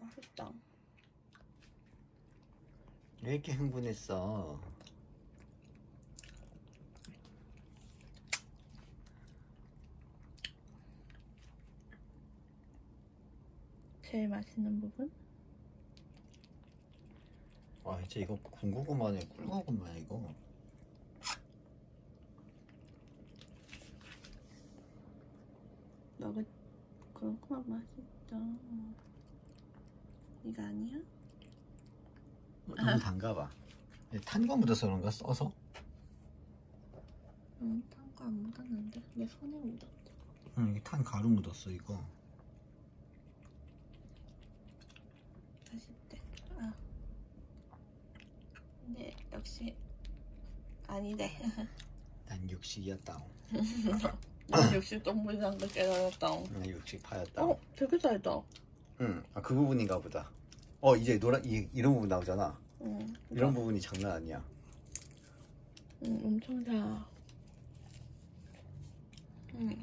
맛있다. 왜 이렇게 흥분했어? 제일 맛있는 부분? 아, 와 이제 이거 군고구마네 꿀고구마야 이거 너겟 그렇구만 맛있다 이거 아니야? 너무 단가봐 탄거 묻어서 그런가 써서? 응, 탄거 안 묻었는데 내 손에 묻었다. 응 이게 탄 가루 묻었어 이거 40대. 아. 근데 역시 아니래. 난 육식이었다 난 똥물난 거 깨달았다. 난 육식파였다 어, 되게 달다. 응그 부분인가 보다 어 이제 노란 이, 이런 부분 나오잖아 응. 이런 부분이 장난 아니야 응, 엄청 잘. 응.